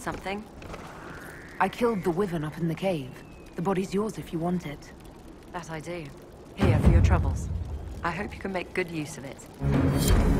Need something? I killed the wyvern up in the cave. The body's yours if you want it. That I do. Here for your troubles. I hope you can make good use of it.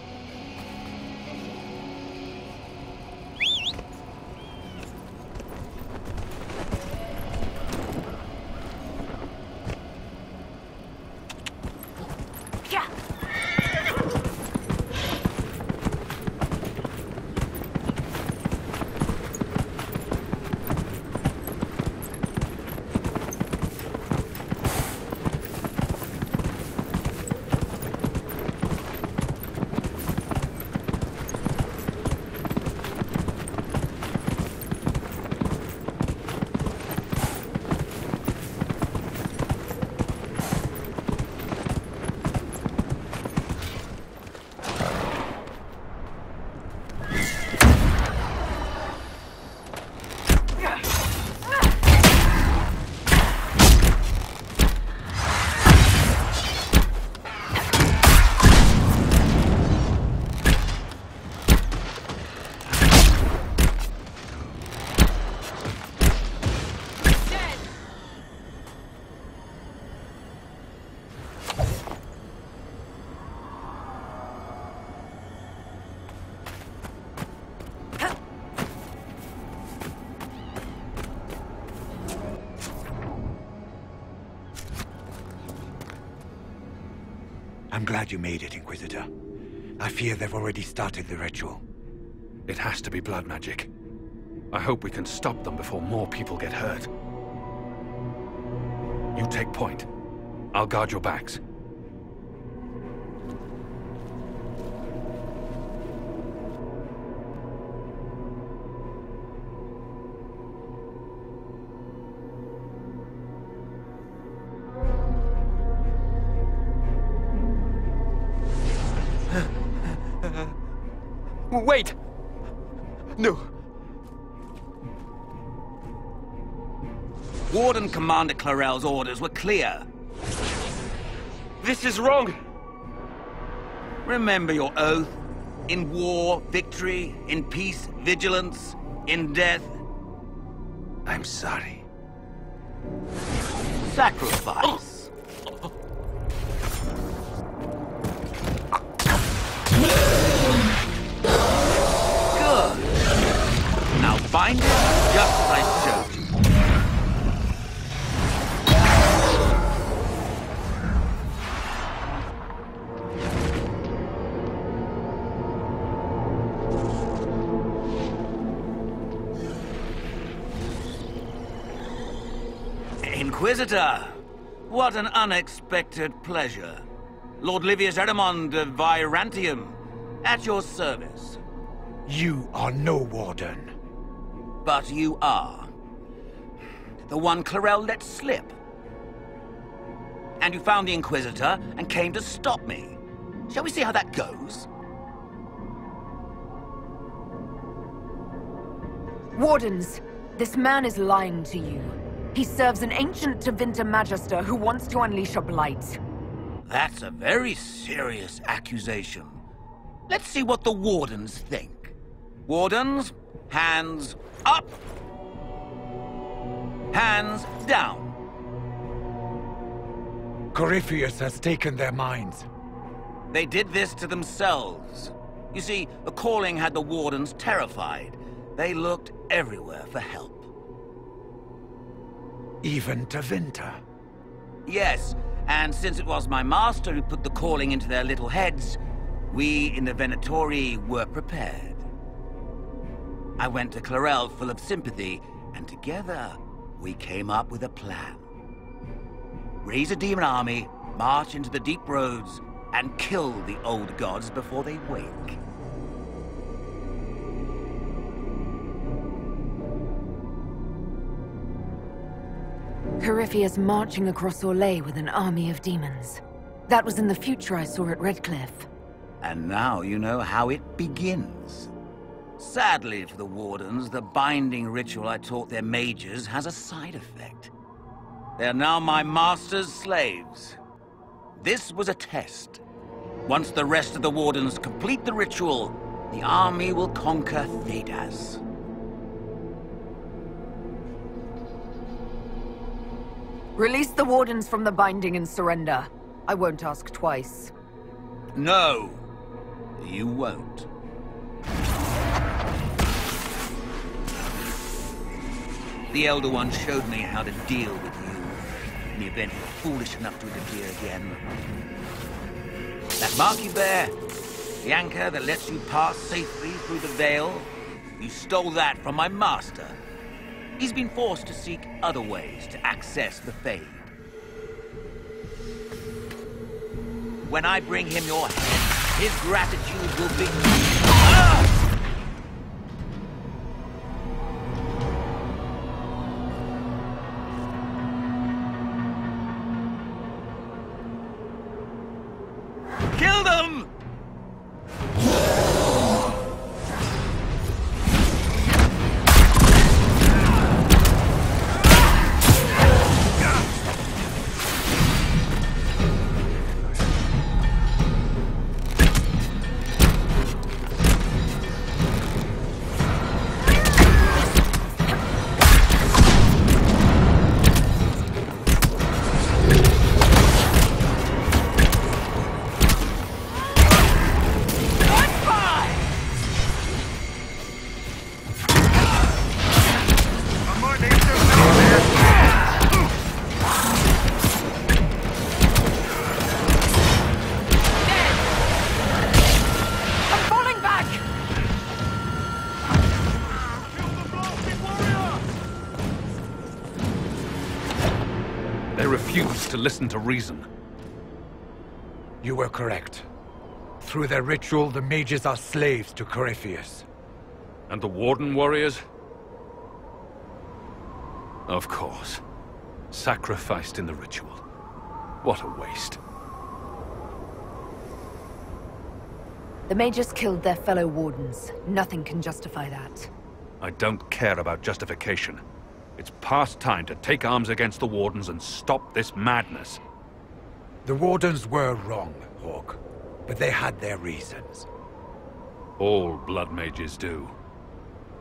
I'm glad you made it, Inquisitor. I fear they've already started the ritual. It has to be blood magic. I hope we can stop them before more people get hurt. You take point. I'll guard your backs. Wait! No. Warden Commander Clarel's orders were clear. This is wrong! Remember your oath. In war, victory. In peace, vigilance. In death, I'm sorry. sacrifice. Bind it just as I showed you. Inquisitor, what an unexpected pleasure. Lord Livius Erimond of Vyrantium, at your service. You are no warden. But you are. The one Clarel let slip. And you found the Inquisitor and came to stop me. Shall we see how that goes? Wardens, this man is lying to you. He serves an ancient Tevinter Magister who wants to unleash a blight. That's a very serious accusation. Let's see what the Wardens think. Wardens, hands up. Hands down. Corypheus has taken their minds. They did this to themselves. You see, the calling had the Wardens terrified. They looked everywhere for help. Even to Vinter. Yes, and since it was my master who put the calling into their little heads, we in the Venatori were prepared. I went to Clarel full of sympathy, and together we came up with a plan. Raise a demon army, march into the deep roads, and kill the old gods before they wake. Corypheus marching across Orlais with an army of demons. That was in the future I saw at Redcliffe. And now you know how it begins. Sadly for the Wardens, the binding ritual I taught their mages has a side effect. They are now my master's slaves. This was a test. Once the rest of the Wardens complete the ritual, the army will conquer Thedas. Release the Wardens from the binding and surrender. I won't ask twice. No, you won't. The Elder One showed me how to deal with you in the event you're foolish enough to interfere again. That mark you bear, the anchor that lets you pass safely through the veil, you stole that from my master. He's been forced to seek other ways to access the Fade. When I bring him your head, his gratitude will be... to listen to reason. You were correct. Through their ritual, the mages are slaves to Corypheus. And the Warden warriors? Of course. Sacrificed in the ritual. What a waste. The mages killed their fellow wardens. Nothing can justify that. I don't care about justification. It's past time to take arms against the Wardens and stop this madness. The Wardens were wrong, Hawke. But they had their reasons. All Blood Mages do.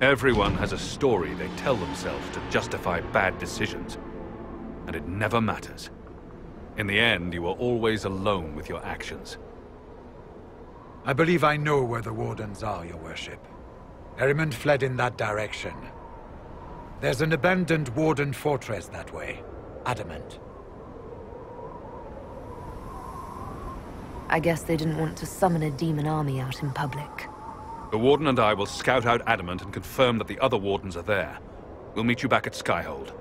Everyone has a story they tell themselves to justify bad decisions. And it never matters. In the end, you are always alone with your actions. I believe I know where the Wardens are, your worship. Erimond fled in that direction. There's an abandoned Warden fortress that way. Adamant. I guess they didn't want to summon a demon army out in public. The Warden and I will scout out Adamant and confirm that the other Wardens are there. We'll meet you back at Skyhold.